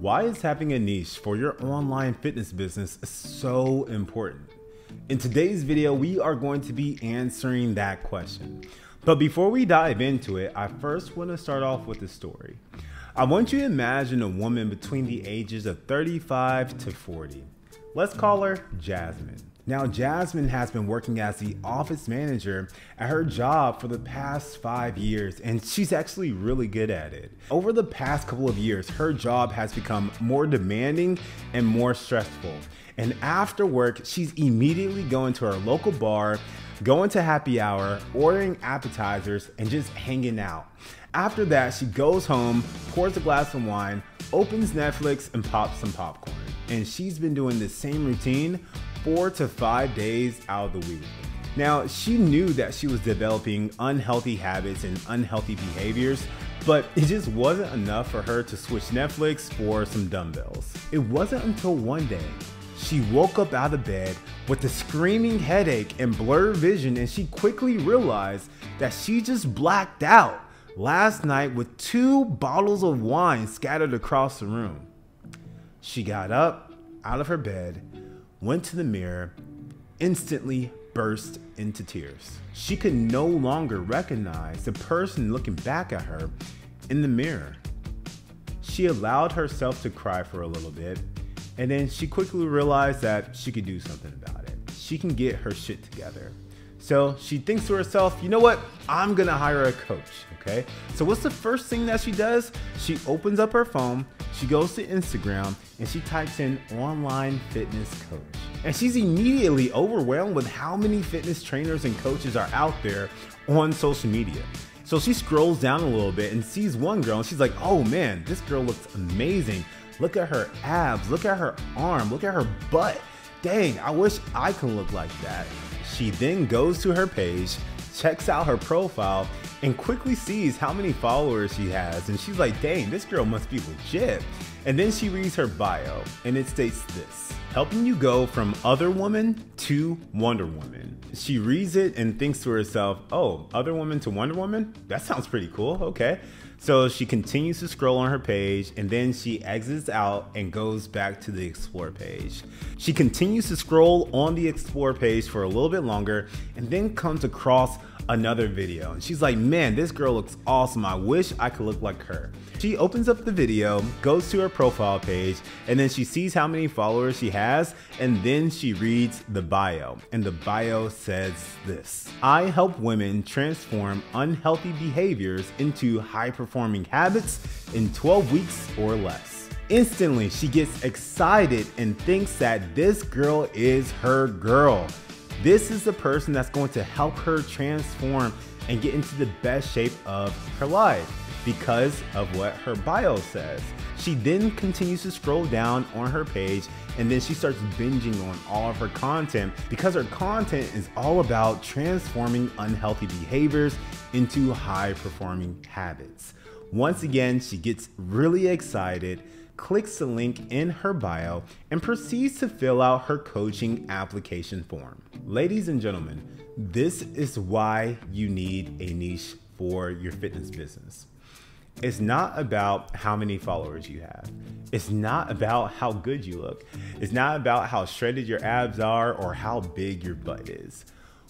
Why is having a niche for your online fitness business so important? In today's video, we are going to be answering that question. But before we dive into it, I first want to start off with a story. I want you to imagine a woman between the ages of 35 to 40. Let's call her Jasmine. Now, Jasmine has been working as the office manager at her job for the past five years, and she's actually really good at it. Over the past couple of years, her job has become more demanding and more stressful. And after work, she's immediately going to her local bar, going to happy hour, ordering appetizers, and just hanging out. After that, she goes home, pours a glass of wine, opens Netflix, and pops some popcorn. And she's been doing the same routine four to five days out of the week. Now, she knew that she was developing unhealthy habits and unhealthy behaviors, but it just wasn't enough for her to switch Netflix for some dumbbells. It wasn't until one day she woke up out of bed with a screaming headache and blurred vision, and she quickly realized that she just blacked out last night with two bottles of wine scattered across the room. She got up out of her bed went to the mirror, instantly burst into tears. She could no longer recognize the person looking back at her in the mirror. She allowed herself to cry for a little bit, and then she quickly realized that she could do something about it. She can get her shit together. So she thinks to herself, you know what? I'm gonna hire a coach. Okay. So what's the first thing that she does? She opens up her phone, she goes to Instagram, and she types in online fitness coach. And she's immediately overwhelmed with how many fitness trainers and coaches are out there on social media. So she scrolls down a little bit and sees one girl, and she's like, oh man, this girl looks amazing. Look at her abs, look at her arm, look at her butt. Dang, I wish I could look like that. She then goes to her page, checks out her profile, and quickly sees how many followers she has. And she's like, dang, this girl must be legit. And then she reads her bio, and it states this helping you go from other woman to Wonder Woman. She reads it and thinks to herself, oh, other woman to Wonder Woman? That sounds pretty cool. Okay. So she continues to scroll on her page and then she exits out and goes back to the explore page. She continues to scroll on the explore page for a little bit longer and then comes across another video. And she's like, man, this girl looks awesome. I wish I could look like her. She opens up the video, goes to her profile page, and then she sees how many followers she has, and then she reads the bio. And the bio says this I help women transform unhealthy behaviors into high performing habits in 12 weeks or less. Instantly, she gets excited and thinks that this girl is her girl. This is the person that's going to help her transform and get into the best shape of her life because of what her bio says. She then continues to scroll down on her page and then she starts binging on all of her content because her content is all about transforming unhealthy behaviors into high performing habits. Once again, she gets really excited clicks the link in her bio, and proceeds to fill out her coaching application form. Ladies and gentlemen, this is why you need a niche for your fitness business. It's not about how many followers you have. It's not about how good you look. It's not about how shredded your abs are or how big your butt is.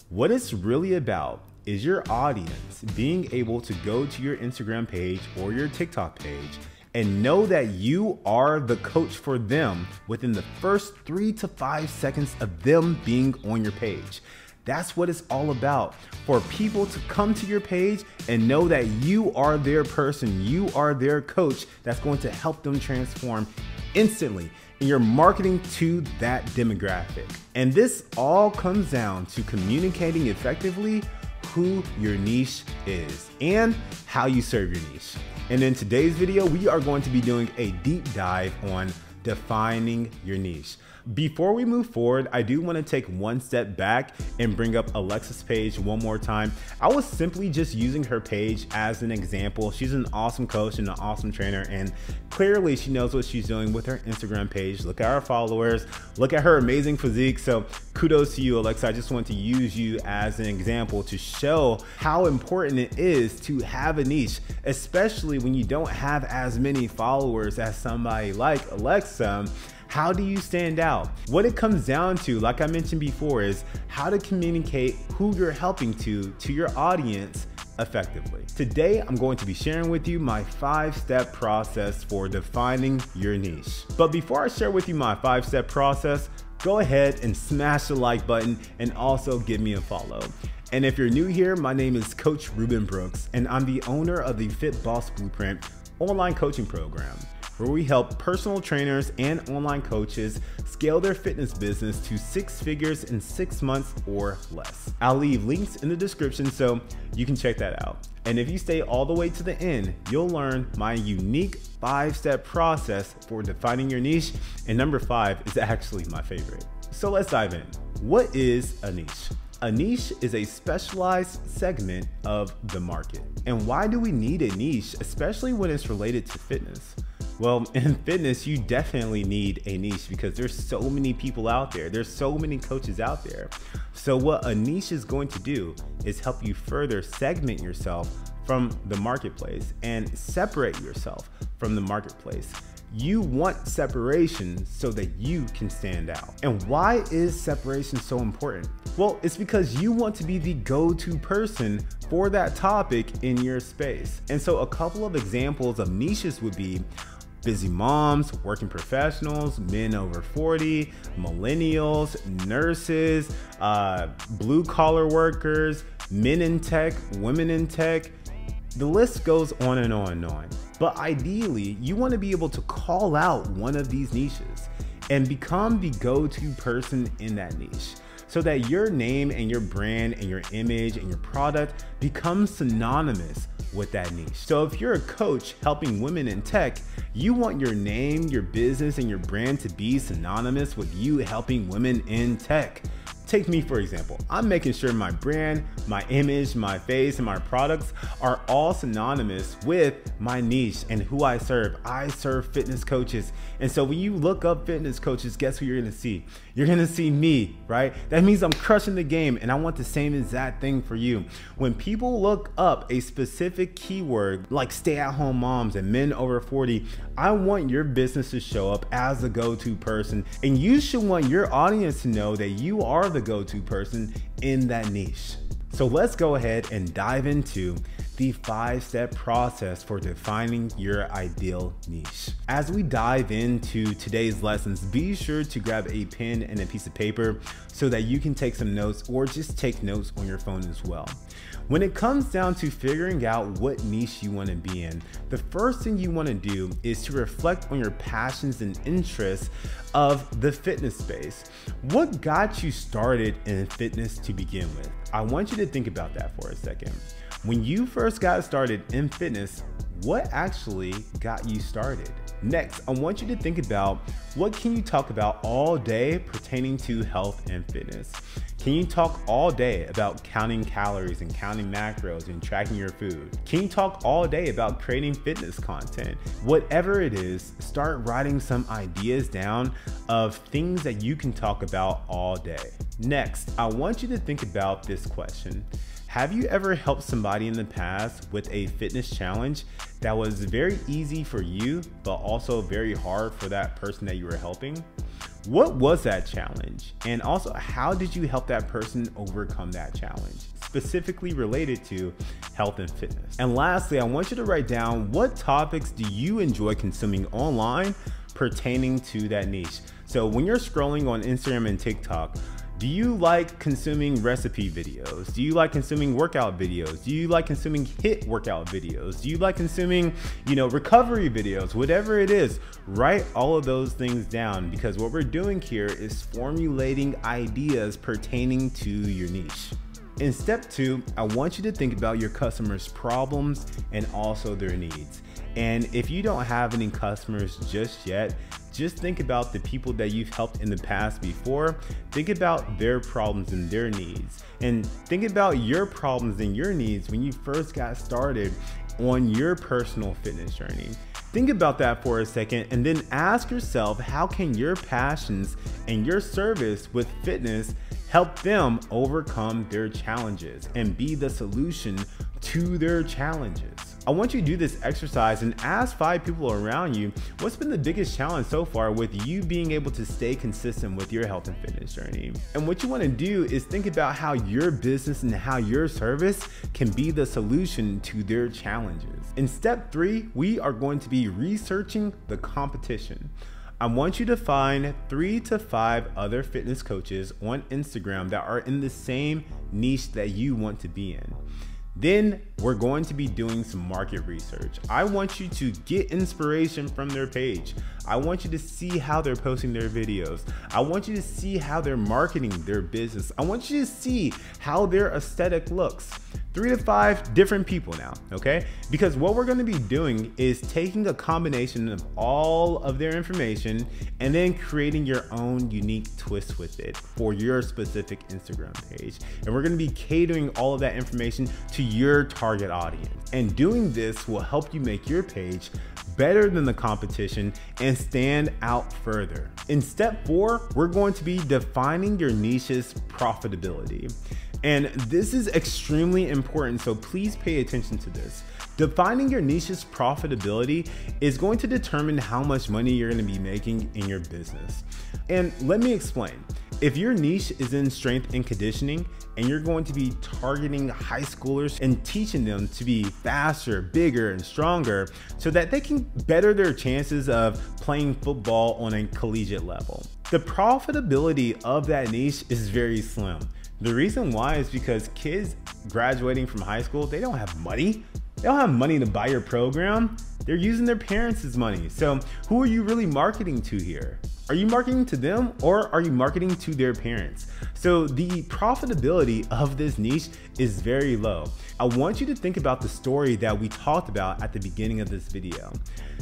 What it's really about is your audience being able to go to your Instagram page or your TikTok page and know that you are the coach for them within the first three to five seconds of them being on your page. That's what it's all about. For people to come to your page and know that you are their person, you are their coach that's going to help them transform instantly. And you're marketing to that demographic. And this all comes down to communicating effectively who your niche is and how you serve your niche. And in today's video, we are going to be doing a deep dive on defining your niche. Before we move forward, I do want to take one step back and bring up Alexa's page one more time. I was simply just using her page as an example. She's an awesome coach and an awesome trainer, and clearly she knows what she's doing with her Instagram page. Look at her followers, look at her amazing physique. So kudos to you, Alexa. I just want to use you as an example to show how important it is to have a niche, especially when you don't have as many followers as somebody like Alexa. How do you stand out? What it comes down to, like I mentioned before, is how to communicate who you're helping to to your audience effectively. Today, I'm going to be sharing with you my five step process for defining your niche. But before I share with you my five step process, go ahead and smash the like button and also give me a follow. And if you're new here, my name is Coach Reuben Brooks, and I'm the owner of the Fit Boss Blueprint online coaching program where we help personal trainers and online coaches scale their fitness business to six figures in six months or less. I'll leave links in the description so you can check that out. And if you stay all the way to the end, you'll learn my unique five step process for defining your niche. And number five is actually my favorite. So let's dive in. What is a niche? A niche is a specialized segment of the market. And why do we need a niche, especially when it's related to fitness? Well, in fitness, you definitely need a niche because there's so many people out there. There's so many coaches out there. So what a niche is going to do is help you further segment yourself from the marketplace and separate yourself from the marketplace. You want separation so that you can stand out. And why is separation so important? Well, it's because you want to be the go to person for that topic in your space. And so, a couple of examples of niches would be busy moms, working professionals, men over 40, millennials, nurses, uh, blue collar workers, men in tech, women in tech. The list goes on and on and on. But ideally, you want to be able to call out one of these niches and become the go to person in that niche so that your name and your brand and your image and your product become synonymous with that niche. So if you're a coach helping women in tech, you want your name, your business, and your brand to be synonymous with you helping women in tech. Take me for example. I'm making sure my brand, my image, my face, and my products are all synonymous with my niche and who I serve. I serve fitness coaches. And so when you look up fitness coaches, guess who you're gonna see? You're gonna see me, right? That means I'm crushing the game and I want the same exact thing for you. When people look up a specific keyword like stay at home moms and men over 40, I want your business to show up as the go to person. And you should want your audience to know that you are the the go to person in that niche. So let's go ahead and dive into the five step process for defining your ideal niche. As we dive into today's lessons, be sure to grab a pen and a piece of paper so that you can take some notes or just take notes on your phone as well. When it comes down to figuring out what niche you want to be in, the first thing you want to do is to reflect on your passions and interests of the fitness space. What got you started in fitness to begin with? I want you to think about that for a second. When you first got started in fitness, what actually got you started? Next, I want you to think about what can you talk about all day pertaining to health and fitness. Can you talk all day about counting calories and counting macros and tracking your food? Can you talk all day about creating fitness content? Whatever it is, start writing some ideas down of things that you can talk about all day. Next, I want you to think about this question. Have you ever helped somebody in the past with a fitness challenge that was very easy for you, but also very hard for that person that you were helping? What was that challenge? And also, how did you help that person overcome that challenge? Specifically related to health and fitness. And lastly, I want you to write down what topics do you enjoy consuming online pertaining to that niche. So when you're scrolling on Instagram and TikTok, do you like consuming recipe videos? Do you like consuming workout videos? Do you like consuming hit workout videos? Do you like consuming, you know, recovery videos? Whatever it is, write all of those things down because what we're doing here is formulating ideas pertaining to your niche. In step two, I want you to think about your customers' problems and also their needs. And if you don't have any customers just yet, just think about the people that you've helped in the past before. Think about their problems and their needs. And think about your problems and your needs when you first got started on your personal fitness journey. Think about that for a second and then ask yourself how can your passions and your service with fitness help them overcome their challenges and be the solution to their challenges. I want you to do this exercise and ask five people around you what's been the biggest challenge so far with you being able to stay consistent with your health and fitness journey. And what you want to do is think about how your business and how your service can be the solution to their challenges. In step three, we are going to be researching the competition. I want you to find three to five other fitness coaches on Instagram that are in the same niche that you want to be in. Then we're going to be doing some market research. I want you to get inspiration from their page. I want you to see how they're posting their videos. I want you to see how they're marketing their business. I want you to see how their aesthetic looks. Three to five different people now, okay? Because what we're gonna be doing is taking a combination of all of their information and then creating your own unique twist with it for your specific Instagram page. And we're gonna be catering all of that information to your target audience. And doing this will help you make your page better than the competition and stand out further. In step four, we're going to be defining your niche's profitability. And this is extremely important, so please pay attention to this. Defining your niche's profitability is going to determine how much money you're gonna be making in your business. And let me explain. If your niche is in strength and conditioning, and you're going to be targeting high schoolers and teaching them to be faster, bigger, and stronger so that they can better their chances of playing football on a collegiate level. The profitability of that niche is very slim. The reason why is because kids graduating from high school, they don't have money. They don't have money to buy your program. They're using their parents' money. So, who are you really marketing to here? Are you marketing to them or are you marketing to their parents? So the profitability of this niche is very low. I want you to think about the story that we talked about at the beginning of this video.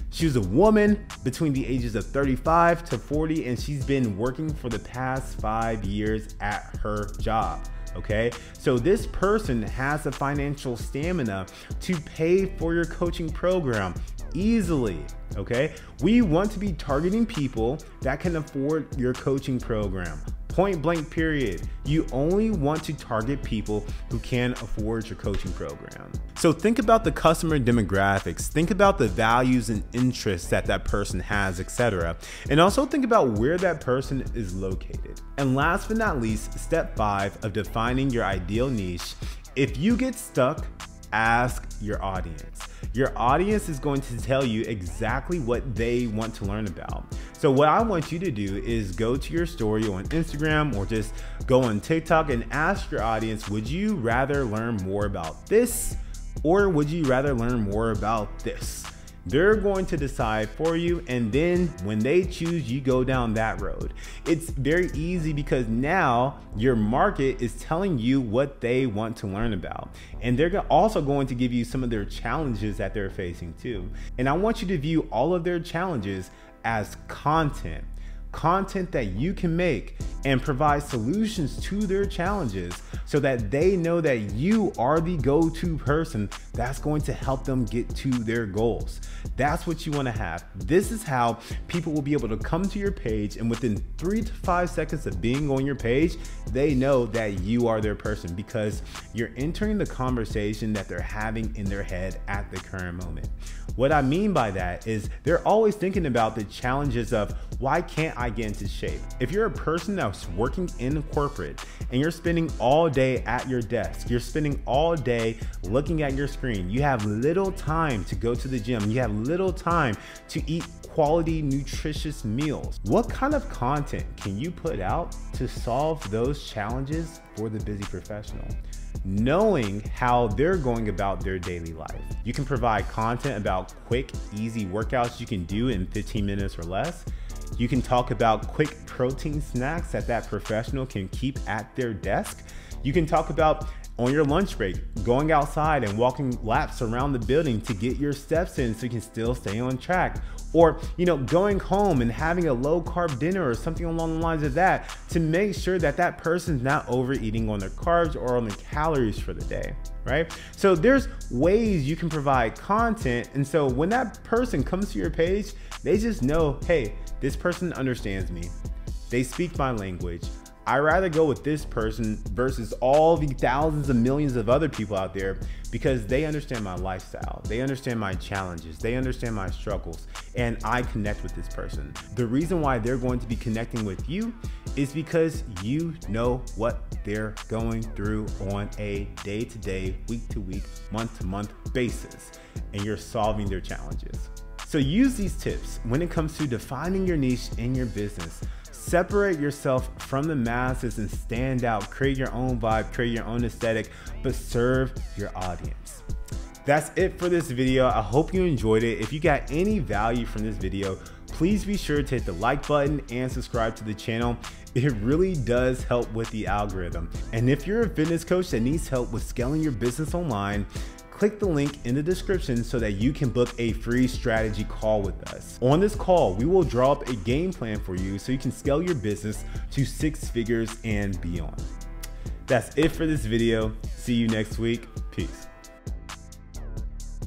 She was a woman between the ages of 35 to 40 and she's been working for the past five years at her job okay? So this person has the financial stamina to pay for your coaching program easily, okay? We want to be targeting people that can afford your coaching program. Point blank, period. You only want to target people who can afford your coaching program. So think about the customer demographics, think about the values and interests that that person has, etc. And also think about where that person is located. And last but not least, step five of defining your ideal niche. If you get stuck, ask your audience. Your audience is going to tell you exactly what they want to learn about. So, what I want you to do is go to your story on Instagram or just go on TikTok and ask your audience would you rather learn more about this or would you rather learn more about this? They're going to decide for you, and then when they choose, you go down that road. It's very easy because now your market is telling you what they want to learn about. And they're also going to give you some of their challenges that they're facing too. And I want you to view all of their challenges as content content that you can make and provide solutions to their challenges so that they know that you are the go to person that's going to help them get to their goals. That's what you want to have. This is how people will be able to come to your page and within three to five seconds of being on your page, they know that you are their person because you're entering the conversation that they're having in their head at the current moment. What I mean by that is they're always thinking about the challenges of why can't I get into shape? If you're a person that's working in corporate and you're spending all day at your desk, you're spending all day looking at your screen, you have little time to go to the gym, you have little time to eat quality, nutritious meals. What kind of content can you put out to solve those challenges for the busy professional? knowing how they're going about their daily life. You can provide content about quick, easy workouts you can do in 15 minutes or less. You can talk about quick protein snacks that that professional can keep at their desk. You can talk about on your lunch break, going outside and walking laps around the building to get your steps in so you can still stay on track. or you know going home and having a low carb dinner or something along the lines of that to make sure that that person's not overeating on their carbs or on the calories for the day right? So there's ways you can provide content. And so when that person comes to your page they just know hey this person understands me. They speak my language I rather go with this person versus all the thousands of millions of other people out there because they understand my lifestyle. They understand my challenges. They understand my struggles. And I connect with this person. The reason why they're going to be connecting with you is because you know what they're going through on a day to day, week to week, month to month basis. And you're solving their challenges. So use these tips when it comes to defining your niche in your business Separate yourself from the masses and stand out. Create your own vibe, create your own aesthetic, but serve your audience. That's it for this video. I hope you enjoyed it. If you got any value from this video, please be sure to hit the like button and subscribe to the channel. It really does help with the algorithm. And if you're a fitness coach that needs help with scaling your business online, click the link in the description so that you can book a free strategy call with us. On this call, we will draw up a game plan for you so you can scale your business to six figures and beyond. That's it for this video. See you next week. Peace.